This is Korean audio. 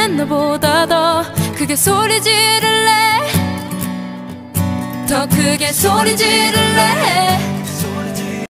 난 너보다 더 크게 소리 지를래? 더 크게 소리 지를래?